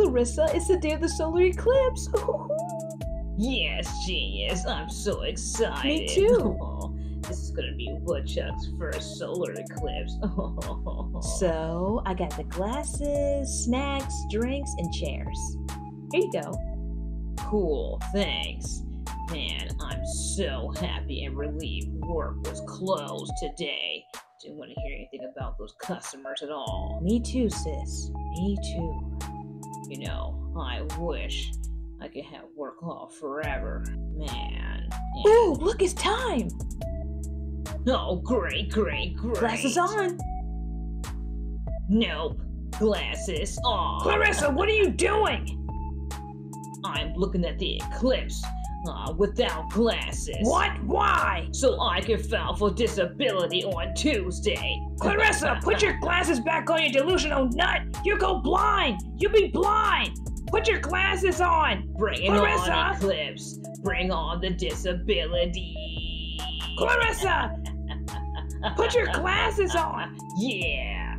Clarissa, it's the day of the solar eclipse. Yes, genius. I'm so excited. Me too. Oh, this is gonna be Woodchuck's first solar eclipse. so, I got the glasses, snacks, drinks, and chairs. Here you go. cool, thanks. Man, I'm so happy and relieved work was closed today. Didn't want to hear anything about those customers at all. Me too, sis. Me too. You know, I wish I could have work off forever. Man. And- Ooh, look, it's time. Oh, great, great, great. Glasses on. Nope. Glasses off. Clarissa, what are you doing? I'm looking at the eclipse uh, without glasses. What? Why? So I can file for disability on Tuesday. Clarissa, put your glasses back on, you delusional nut! You go blind! You be blind! Put your glasses on! Bring it Clarissa! on, eclipse. Bring on the disability. Clarissa! Put your glasses on! Yeah.